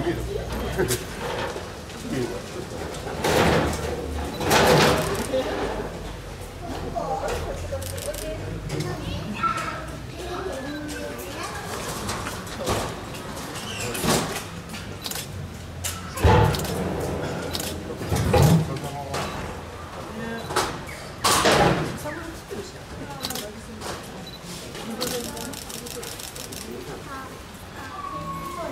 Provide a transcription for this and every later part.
이게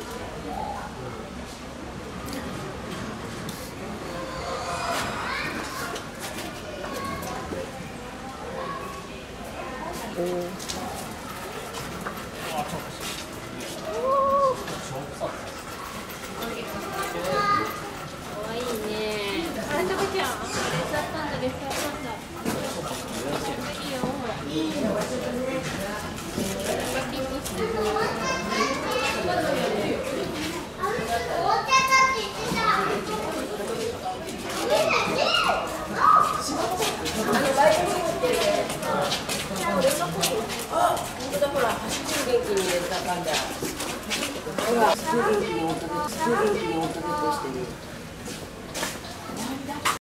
かわいいね。に入